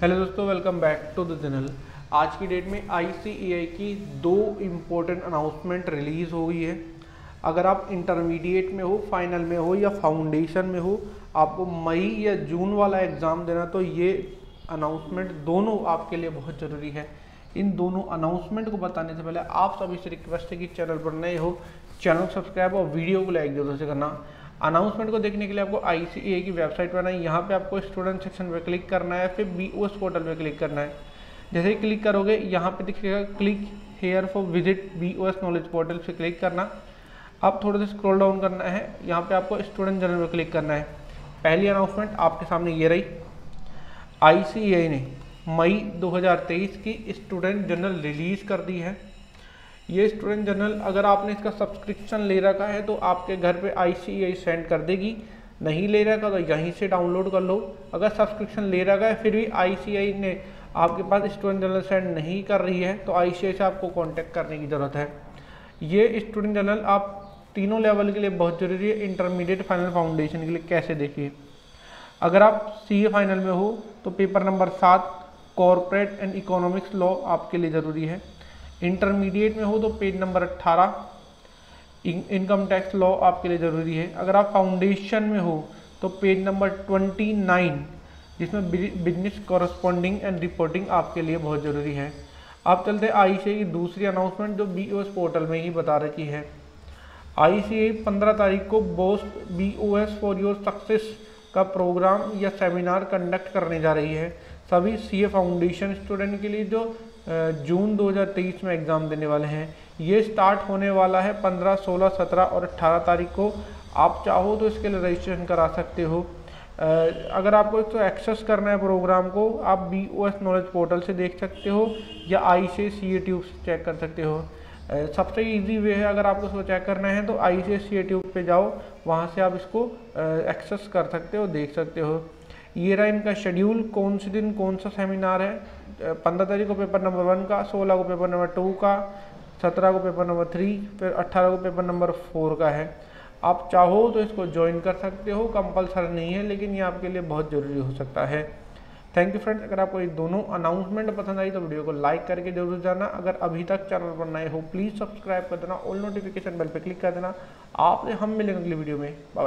Hello दोस्तों welcome back to the channel आज की डेट में आई की दो इम्पोर्टेंट अनाउंसमेंट रिलीज़ हो गई है। अगर आप इंटरमीडिएट में हो फाइनल में हो या फाउंडेशन में हो आपको मई या जून वाला एग्ज़ाम देना तो ये अनाउंसमेंट दोनों आपके लिए बहुत ज़रूरी है। इन दोनों अनाउंसमेंट को बताने से पहले आप सभी से रिक्वेस्ट है कि चैनल पर नए हो चैनल सब्सक्राइब और वीडियो को लाइक ज़रूर से करना। अनाउंसमेंट को देखने के लिए आपको आई की वेबसाइट पर आना है। यहाँ पर आपको स्टूडेंट सेक्शन पर क्लिक करना है, फिर BOS पोर्टल पर क्लिक करना है। जैसे ही क्लिक करोगे, यहाँ पे दिखेगा click here for visit BOS knowledge portal से क्लिक करना। आप थोड़ा सा स्क्रॉल डाउन करना है। यहाँ पे आपको स्टूडेंट जनरल पर क्लिक करना है। पहली अनाउंसमेंट आपके सामने ये रही। आई ने मई 2023 की स्टूडेंट जनरल रिलीज़ कर दी है। ये स्टूडेंट जनरल, अगर आपने इसका सब्सक्रिप्शन ले रखा है तो आपके घर पे आईसीआई सेंड कर देगी। नहीं ले रखा तो यहीं से डाउनलोड कर लो। अगर सब्सक्रिप्शन ले रखा है, फिर भी आईसीआई ने आपके पास स्टूडेंट जनरल सेंड नहीं कर रही है तो आईसीआई से आपको कॉन्टेक्ट करने की ज़रूरत है। ये स्टूडेंट जनरल, आप तीनों लेवल के लिए बहुत ज़रूरी है इंटरमीडिएट फाइनल फाउंडेशन के लिए कैसे देखिए। अगर आप सीए फाइनल में हो तो पेपर नंबर सात कॉरपोरेट एंड इकोनॉमिक्स लॉ आपके लिए ज़रूरी है। इंटरमीडिएट में हो तो पेज नंबर अट्ठारह इनकम टैक्स लॉ आपके लिए ज़रूरी है। अगर आप फाउंडेशन में हो तो पेज नंबर ट्वेंटी नाइन जिसमें बिज़नेस कॉरस्पॉन्डिंग एंड रिपोर्टिंग आपके लिए बहुत ज़रूरी है। आप चलते आई की दूसरी अनाउंसमेंट जो बीओएस पोर्टल में ही बता रखी है। आई सी पंद्रह तारीख को BOS B O S for your success का प्रोग्राम या सेमिनार कंडक्ट करने जा रही है। सभी सी ए फाउंडेशन स्टूडेंट के लिए जो जून 2023 में एग्ज़ाम देने वाले हैं। ये स्टार्ट होने वाला है 15, 16, 17 और 18 तारीख को। आप चाहो तो इसके लिए रजिस्ट्रेशन करा सकते हो। अगर आपको इसको एक्सेस करना है प्रोग्राम को आप B O S knowledge portal से देख सकते हो या आई से सी ए ट्यूब से चेक कर सकते हो। सबसे इजी वे है अगर आपको इसको चेक करना है तो आई सी सी ए ट्यूब पर जाओ। वहाँ से आप इसको एक्सेस कर सकते हो देख सकते हो। ये रहा इनका शेड्यूल कौन से दिन, कौन सा सेमिनार है? पंद्रह तारीख को पेपर नंबर वन का, सोलह को पेपर नंबर टू का, सत्रह को पेपर नंबर थ्री फिर अट्ठारह को पेपर नंबर फोर का है। आप चाहो तो इसको ज्वाइन कर सकते हो कंपलसरी नहीं है, लेकिन ये आपके लिए बहुत ज़रूरी हो सकता है। थैंक यू फ्रेंड्स अगर आपको ये दोनों अनाउंसमेंट पसंद आई तो वीडियो को लाइक करके ज़रूर जाना। अगर अभी तक चैनल पर नए हो प्लीज़ सब्सक्राइब कर देना ऑल नोटिफिकेशन बेल पर क्लिक कर देना। आपसे हम मिलेंगे अगली वीडियो में। बाय